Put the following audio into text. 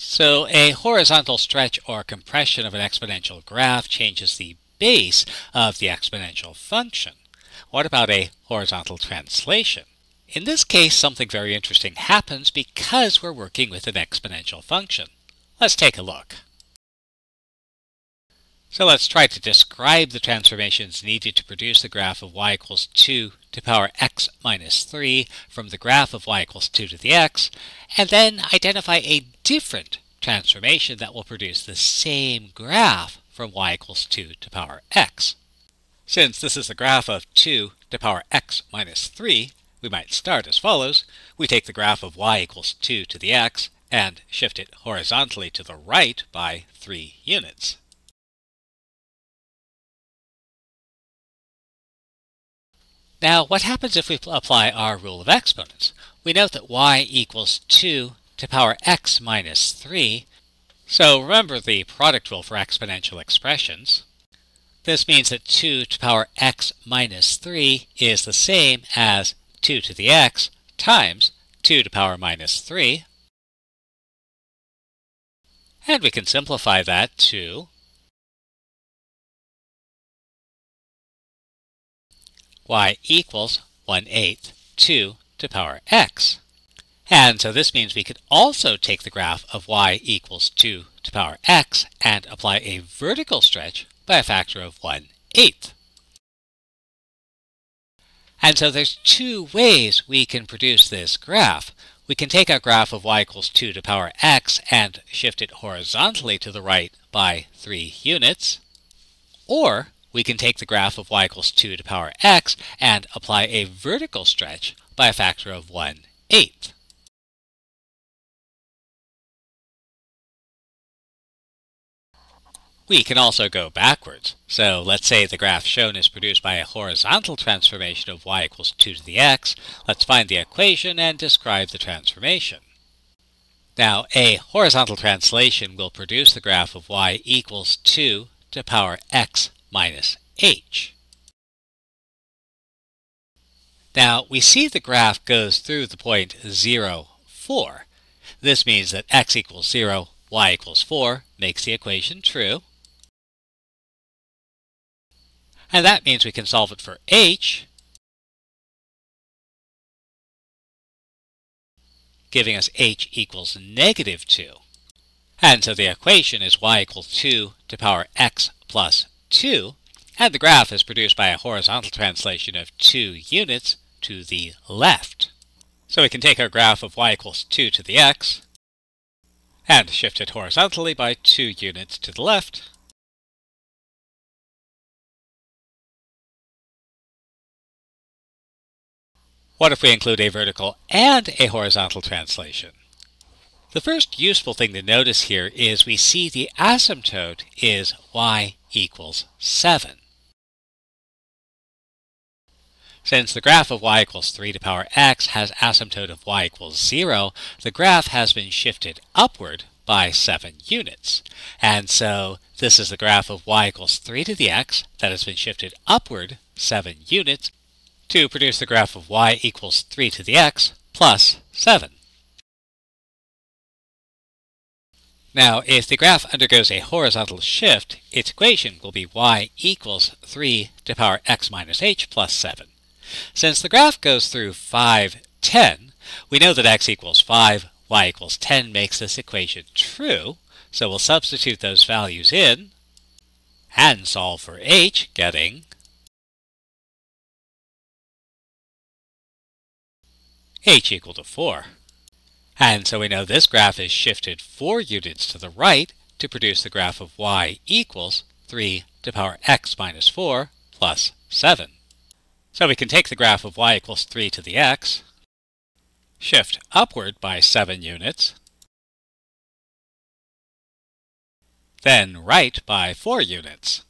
So a horizontal stretch or compression of an exponential graph changes the base of the exponential function. What about a horizontal translation? In this case, something very interesting happens because we're working with an exponential function. Let's take a look. So let's try to describe the transformations needed to produce the graph of y equals 2 to power x minus 3 from the graph of y equals 2 to the x, and then identify a different transformation that will produce the same graph from y equals 2 to power x. Since this is the graph of 2 to power x minus 3, we might start as follows. We take the graph of y equals 2 to the x and shift it horizontally to the right by 3 units. Now, what happens if we apply our rule of exponents? We note that y equals 2 to power x minus 3. So remember the product rule for exponential expressions. This means that 2 to power x minus 3 is the same as 2 to the x times 2 to power minus 3. And we can simplify that to y equals 1 8 2 to power x. And so this means we could also take the graph of y equals 2 to power x and apply a vertical stretch by a factor of 1 8. And so there's two ways we can produce this graph. We can take our graph of y equals 2 to power x and shift it horizontally to the right by 3 units. Or we can take the graph of y equals 2 to the power x and apply a vertical stretch by a factor of 1 eighth. We can also go backwards. So let's say the graph shown is produced by a horizontal transformation of y equals 2 to the x. Let's find the equation and describe the transformation. Now, a horizontal translation will produce the graph of y equals 2 to power x minus h. Now, we see the graph goes through the point 0, 4. This means that x equals 0, y equals 4 makes the equation true. And that means we can solve it for h, giving us h equals negative 2. And so the equation is y equals 2 to power x plus 2, and the graph is produced by a horizontal translation of 2 units to the left. So we can take our graph of y equals 2 to the x, and shift it horizontally by 2 units to the left, What if we include a vertical and a horizontal translation? The first useful thing to notice here is we see the asymptote is y equals 7. Since the graph of y equals 3 to power x has asymptote of y equals 0, the graph has been shifted upward by 7 units. And so this is the graph of y equals 3 to the x that has been shifted upward 7 units to produce the graph of y equals 3 to the x plus 7. Now, if the graph undergoes a horizontal shift, its equation will be y equals 3 to the power x minus h plus 7. Since the graph goes through 5, 10, we know that x equals 5, y equals 10 makes this equation true, so we'll substitute those values in and solve for h, getting h equal to 4. And so we know this graph is shifted 4 units to the right to produce the graph of y equals 3 to the power x minus 4 plus 7. So we can take the graph of y equals 3 to the x, shift upward by 7 units, then right by 4 units.